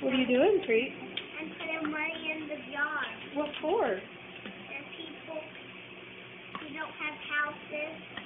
What are you doing, Treat? I'm putting money in the jar. What for? For people who don't have houses